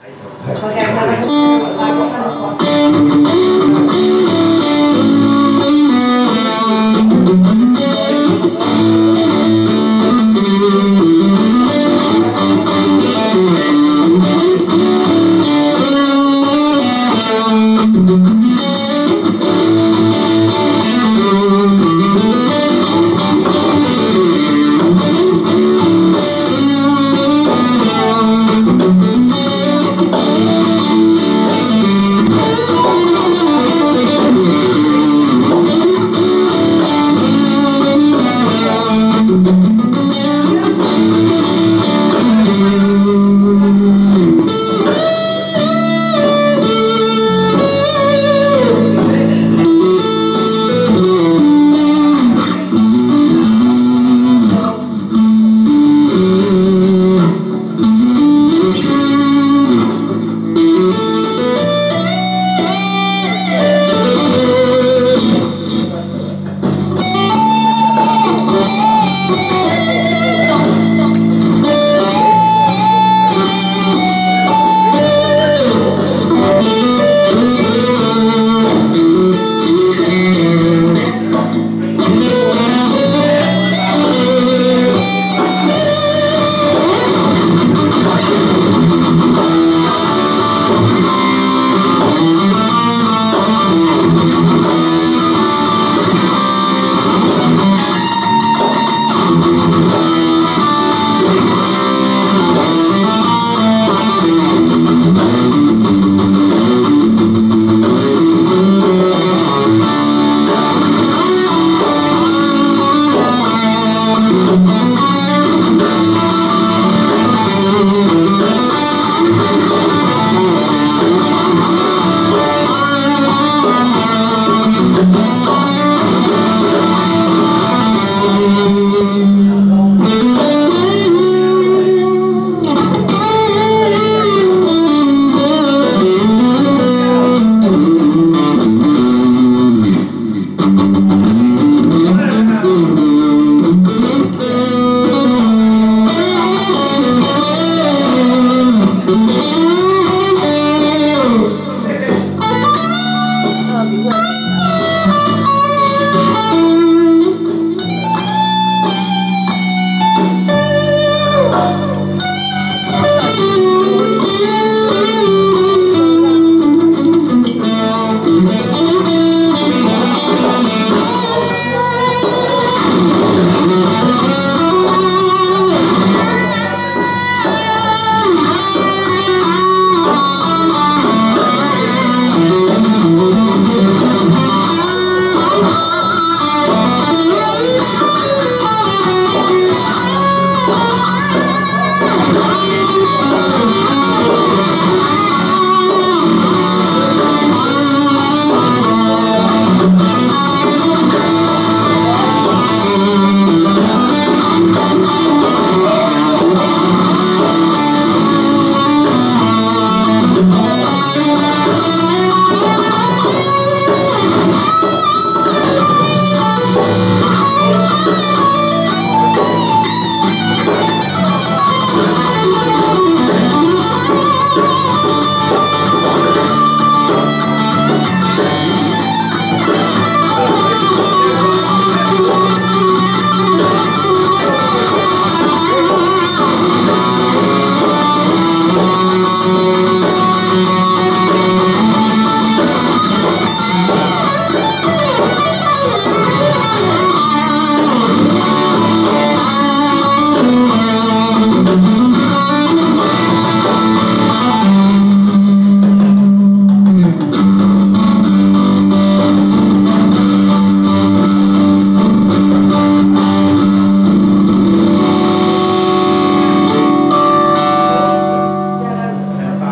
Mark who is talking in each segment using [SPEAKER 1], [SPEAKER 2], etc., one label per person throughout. [SPEAKER 1] OK，各位，大家好，看左。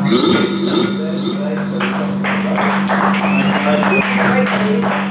[SPEAKER 2] Thank you.